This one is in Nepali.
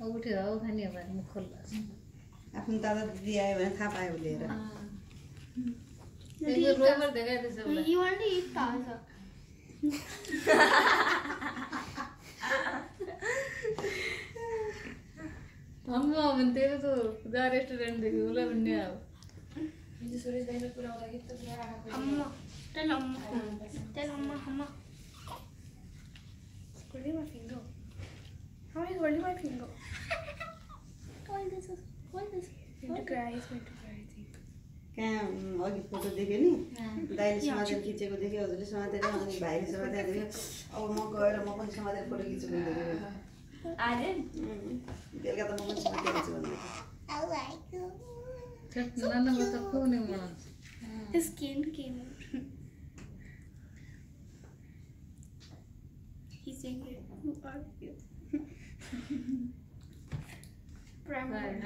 उठ्यो हो खाने हो भने खोल्ला आफ्नो दादा दिदी आयो भने थाहा पायो लिएर You? अम्मा हो भने तेरो त जा रेस्टुरेन्टदेखि उसलाई पनि नि अब. Tell Amma. Tell Amma. Amma. Holding my finger. This. कहाँ अघि फोटो देख्यो नि? दाइले समातेर खिचेको देख्यो हजुरले समातेर अनि भाइले समातेर देख्यो। अब म गएर म पनि समातेर फोटो उम्, बेलुका त म पनि समातेर. He's Who are you? Brown.